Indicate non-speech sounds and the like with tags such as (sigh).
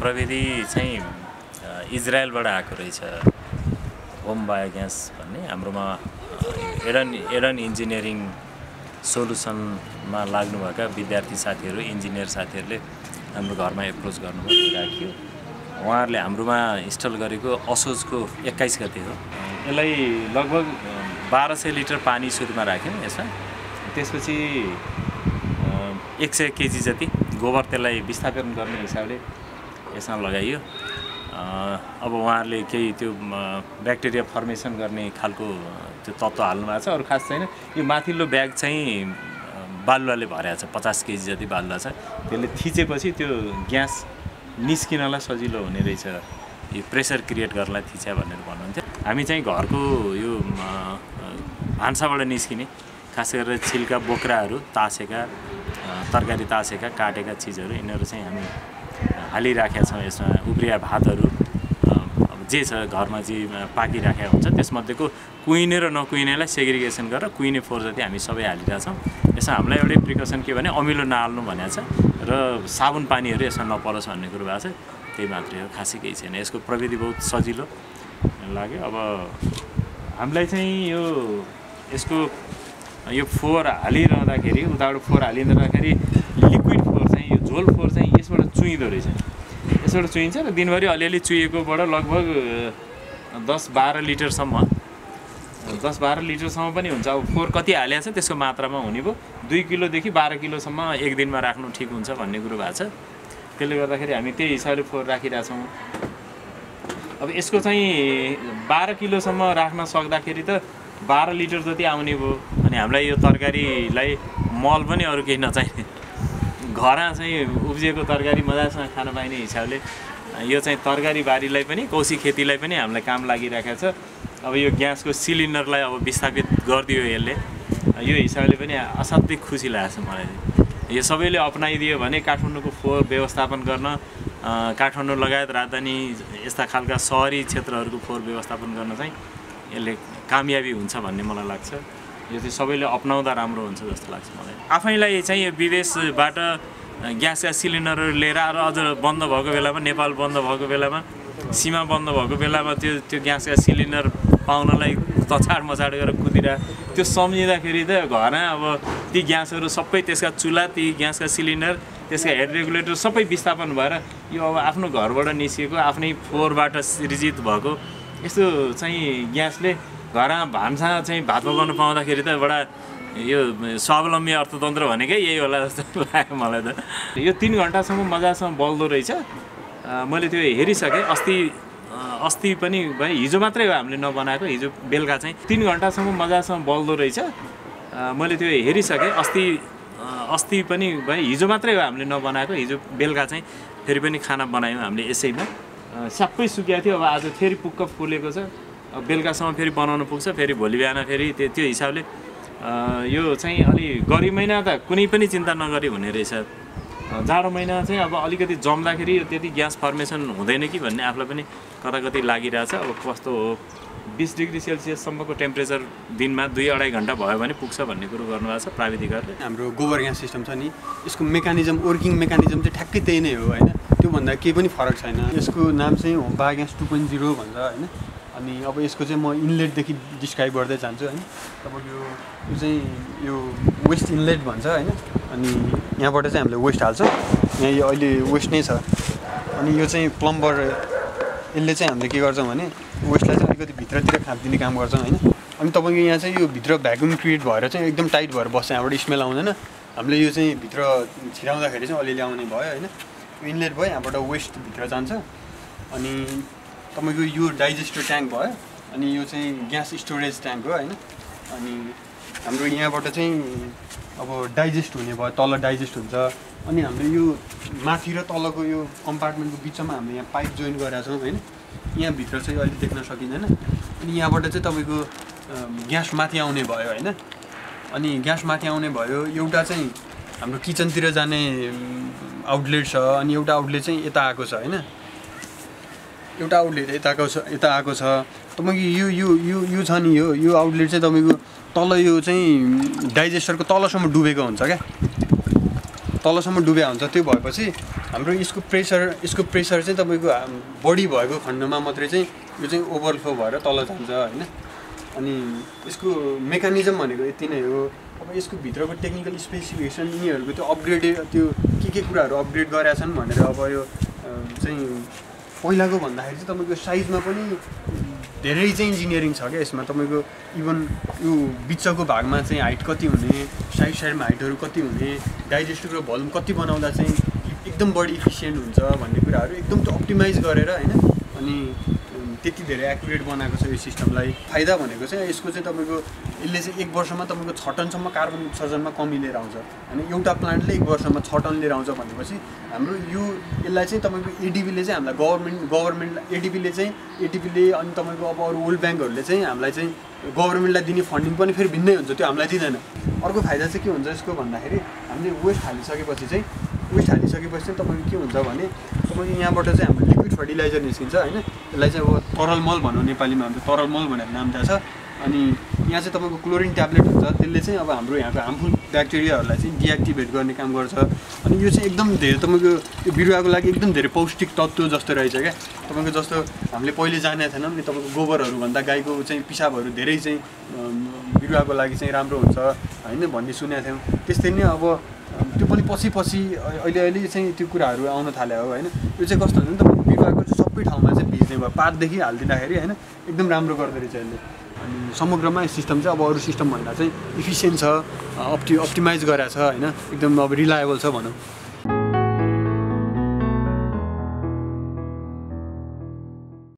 प्रविधि चाहिँ इजरायलबाट आएको रहेछ। होम बायोग्यास भन्ने। हाम्रोमा एडन एडन इन्जिनियरिङ सोलुसनमा लाग्नुभएका विद्यार्थी साथीहरू इन्जिनियर साथीहरूले हाम्रो घरमा एप्रोच गर्नुभयो राखियो। उहाँहरूले हाम्रोमा इन्स्टल गरेको असोजको एक्काइस गते हो। यसलाई लगभग बाह्र सय लिटर पानी सुरुमा राख्यौँ यसमा। त्यसपछि एक सय केजी जति गोबर त्यसलाई विस्थापन गर्ने हिसाबले यसमा लगाइयो। अब उहाँहरूले केही त्यो ब्याक्टेरिया फर्मेसन गर्ने खालको त्यो तत्त्व हाल्नु भएको छ। अरू खास छैन। यो माथिल्लो ब्याग चाहिँ बालुवाले भरेको छ। पचास केजी जति बालुवा छ। त्यसले थिचेपछि त्यो ग्यास निस्किनलाई सजिलो हुने रहेछ। यो प्रेसर क्रिएट गर्नलाई थिच्या भनेर भन्नुहुन्थ्यो। हामी चाहिँ घरको यो भान्साबाट निस्किने। खास गरेर छिल्का बोक्राहरू तासेका तरकारी तासेका काटेका चिजहरू यिनीहरू चाहिँ हामी हालिराखेका छौँ यसमा। उब्रिया भातहरू जे छ घरमा जे पाकिराखेको हुन्छ त्यसमध्येको कुहिने र नकुहिनेलाई सेग्रिगेसन गरेर कुहिने फोहोर जति हामी सबै हालिरहेछौँ यसमा हामीलाई एउटै प्रिकसन के भने अमिलो नहाल्नु भनेको छ र साबुन पानीहरू यसमा नपरोस् भन्ने कुरो भएको छ। त्यही मात्रै हो खासै केही छैन। यसको प्रविधि बहुत सजिलो लाग्यो। अब हामीलाई चाहिँ यो यसको यो फोहोर हालिरहँदाखेरि उताबाट फोहोर हालिरहँदाखेरि लिक्विड फोहोर चाहिँ यो झोल फोहोर चाहिँ चुइँदो रहेछ। यसबाट चुइन्छ र दिनभरि अलिअलि चुहिएकोबाट लगभग दस बाह्र लिटरसम्म दस बाह्र लिटरसम्म पनि हुन्छ। अब फोहोर कति हालिएको छ त्यसको मात्रामा हुने भयो। दुई किलोदेखि बाह्र किलोसम्म एक दिनमा राख्नु ठिक हुन्छ भन्ने कुरो भएको छ। त्यसले गर्दाखेरि हामी त्यही हिसाबले फोहोर राखिरहेछौँ। अब यसको चाहिँ बाह्र किलोसम्म राख्न सक्दाखेरि त बाह्र लिटर जति आउने भयो। अनि हामीलाई यो तरकारीलाई मल पनि अरू केही नचाहिने। घरमा चाहिँ उब्जिएको तरकारी मजासँग खान पाइने हिसाबले यो चाहिँ तरकारी बारीलाई पनि कौसी खेतीलाई पनि हामीलाई काम लागिरहेको छ। अब यो ग्यासको सिलिन्डरलाई अब विस्थापित गरिदियो यसले। यो हिसाबले पनि असाध्यै खुसी लागेको छ मलाई यो सबैले अप्नाइदियो भने काठमाडौँको फोहोर व्यवस्थापन गर्न काठमाडौँ लगायत राजधानी यस्ता खालका सहरी क्षेत्रहरूको फोहोर व्यवस्थापन गर्न चाहिँ यसले कामयाबी हुन्छ भन्ने मलाई लाग्छ। यो चाहिँ सबैले अप्नाउँदा राम्रो हुन्छ जस्तो लाग्छ मलाई। आफैलाई चाहिँ यो विदेशबाट ग्यासका सिलिन्डरहरू लिएर र अझ बन्द भएको बेलामा नेपाल बन्द भएको बेलामा सीमा बन्द भएको बेलामा त्यो त्यो ग्यासका सिलिन्डर पाउनलाई तछाड मछाड गरेर कुदिरह त्यो सम्झिँदाखेरि त घरमा अब ती ग्यासहरू सबै त्यसका चुल्हा ती ग्यासका सिलिन्डर त्यसका हेड रेगुलेटर सबै विस्थापन भएर यो अब आफ्नो घरबाट निस्किएको आफ्नै फोहोरबाट सृजित भएको यस्तो चाहिँ ग्यासले घरमा भान्सा चाहिँ भात पकाउनु पाउँदाखेरि त एउटा यो स्वावलम्बी अर्थतन्त्र भनेकै यही होला जस्तो (laughs) लाग्यो मलाई त। यो तिन घन्टासम्म मजासँग बल्दो रहेछ। मैले त्यो हेरिसकेँ। अस्ति अस्ति पनि भाइ हिजो मात्रै हो हामीले नबनाएको। हिजो बेलुका चाहिँ तिन घन्टासम्म मजासँग बल्दो रहेछ। मैले त्यो हेरिसकेँ। अस्ति अस्ति पनि भाइ हिजो मात्रै हो हामीले नबनाएको। हिजो बेलुका चाहिँ फेरि पनि खाना बनायौँ हामीले यसैमा। सबै सुकिएको थियो। अब आज फेरि पुक्क फुलेको छ। बेलुकासम्म फेरि बनाउनु पुग्छ फेरि भोलि बिहान फेरि त्यो त्यो हिसाबले यो चाहिँ अलि गरी महिना त कुनै पनि चिन्ता नगरी हुने रहेछ। जाडो महिना चाहिँ अब अलिकति जम्दाखेरि त्यति ग्यास फर्मेसन हुँदैन कि भन्ने आफूलाई पनि कता कतै लागिरहेछ। अब कस्तो हो बिस डिग्री सेल्सियससम्मको टेम्परेचर दिनमा दुई अढाई घन्टा भयो भने पुग्छ भन्ने कुरो गर्नुभएको छ प्राविधिकहरूले। हाम्रो गोबर ग्यास सिस्टम छ नि यसको मेकानिजम वर्किङ मेकानिजम चाहिँ ठ्याक्कै त्यही नै हो होइन? त्योभन्दा केही पनि फरक छैन। यसको नाम चाहिँ home biogas two point zero भन्छ होइन? अनि अब यसको चाहिँ म इनलेटदेखि डिस्क्राइब गर्दै जान्छु होइन। तपाईँको यो चाहिँ यो वेस्ट इनलेट भन्छ होइन। अनि यहाँबाट चाहिँ हामीले वेस्ट हाल्छ। यहाँ यो अहिले वेस्ट नै छ। अनि यो चाहिँ प्लम्बर यसले चाहिँ हामीले के गर्छौँ भने वेस्टलाई चाहिँ अलिकति भित्रतिर खापिदिने काम गर्छौँ होइन। अनि तपाईँको यहाँ चाहिँ यो भित्र भ्याकुम क्रिएट भएर चाहिँ एकदम टाइट भएर बस्छ। यहाँबाट स्मेल आउँदैन। हामीले यो चाहिँ भित्र छिराउँदाखेरि चाहिँ अलिअलि आउने भयो होइन। इनलेट भयो यहाँबाट वेस्ट भित्र जान्छ। अनि तपाईँको यो डाइजेस्टर ट्याङ्क भयो अनि यो चाहिँ ग्यास स्टोरेज ट्याङ्क हो होइन? अनि हाम्रो यहाँबाट चाहिँ अब डाइजेस्ट हुने भयो तल डाइजेस्ट हुन्छ। अनि हामीले यो माथि र तलको यो कम्पार्टमेन्टको बिचमा हामीले यहाँ पाइप जोइन गरेका छौँ होइन? यहाँभित्र चाहिँ अहिले देख्न सकिँदैन। अनि यहाँबाट चाहिँ तपाईँको ग्यास माथि आउने भयो होइन? अनि ग्यास माथि आउने भयो एउटा चाहिँ हाम्रो किचनतिर जाने आउटलेट छ अनि एउटा आउटलेट चाहिँ यता आएको छ होइन? एउटा आउटलेट यताको छ यता आएको छ। तपाईँको यो यो यो यो छ नि यो यो आउटलेट चाहिँ तपाईँको तल यो चाहिँ डाइजेस्टरको तलसम्म डुबेको हुन्छ क्या। तलसम्म डुब्या हुन्छ त्यो भएपछि हाम्रो यसको प्रेसर यसको प्रेसर चाहिँ तपाईँको बढी भएको खण्डमा मात्रै चाहिँ यो चाहिँ ओभरफ्लो भएर तल जान्छ होइन। अनि यसको मेकानिजम भनेको यति नै हो। अब यसको भित्रको टेक्निकल स्पेसिफिकेसन यिनीहरूको त्यो अपग्रेडेड त्यो के के कुराहरू अपग्रेड गरेका छन् भनेर अब यो चाहिँ पहिलाको भन्दाखेरि चाहिँ तपाईँको साइजमा पनि धेरै चाहिँ इन्जिनियरिङ छ क्या यसमा। तपाईँको इभन यो बिचको भागमा चाहिँ हाइट कति हुने साइड साइडमा हाइटहरू कति हुने डाइजेस्टिभ र भल्युम कति बनाउँदा चाहिँ एकदम बढी इफिसियन्ट हुन्छ भन्ने कुराहरू एकदम अप्टिमाइज गरेर होइन अनि त्यति धेरै एक्युरेट बनाएको छ यो सिस्टमलाई फाइदा भनेको चाहिँ यसको चाहिँ तपाईँको यसले चाहिँ एक वर्षमा तपाईँको छ टनसम्म कार्बन उत्सर्जनमा कमी लिएर आउँछ। अनि एउटा प्लान्टले एक वर्षमा छ टन लिएर आउँछ भनेपछि हाम्रो यो यसलाई चाहिँ तपाईँको एडिबीले चाहिँ हामीलाई गभर्मेन्ट गभर्मेन्ट एडिबीले चाहिँ एटिपीले अनि तपाईँको अब अरू वर्ल्ड ब्याङ्कहरूले चाहिँ हामीलाई चाहिँ गभर्मेन्टलाई दिने फन्डिङ पनि फेरि भिन्नै हुन्छ त्यो हामीलाई दिँदैन। अर्को फाइदा चाहिँ के हुन्छ यसको भन्दाखेरि हामीले वेस्ट हालिसकेपछि चाहिँ वेस्ट हालिसकेपछि चाहिँ तपाईँको के हुन्छ भने तपाईँको यहाँबाट चाहिँ हाम्रो लिक्विड फर्टिलाइजर निस्किन्छ होइन? यसलाई चाहिँ अब तरल मल भनौँ नेपालीमा हाम्रो तरल मल भनेर नाम थाहा छ। अनि यहाँ चाहिँ तपाईँको क्लोरिन ट्याब्लेट हुन्छ त्यसले चाहिँ अब हाम्रो यहाँको हार्मफुल ब्याक्टेरियाहरूलाई चाहिँ डिएक्टिभेट गर्ने काम गर्छ। अनि यो चाहिँ एकदम धेरै तपाईँको यो बिरुवाको लागि एकदम धेरै पौष्टिक तत्त्व जस्तो रहेछ क्या। तपाईँको जस्तो हामीले पहिले जानेको थिएनौँ नि तपाईँको गोबरहरूभन्दा गाईको चाहिँ पिसाबहरू धेरै चाहिँ बिरुवाको लागि चाहिँ राम्रो हुन्छ होइन भन्ने सुनेको थियौँ। त्यस्तै नै अब त्यो पनि पछि पछि अहिले अहिले चाहिँ त्यो कुराहरू आउन थाल्यो हो होइन? यो चाहिँ कस्तो हुन्छ नि तपाईँको बिरुवाको चाहिँ सबै ठाउँमा चाहिँ भिज्ने भयो। पातदेखि हालिदिँदाखेरि होइन एकदम राम्रो रहेछ यसले। अनि समग्रमा सिस्टम चाहिँ अब अरू सिस्टमभन्दा चाहिँ इफिसियन्ट छ अप्टि अप्टिमाइज गराएको छ होइन? एकदम अब रिलायबल छ भनौँ।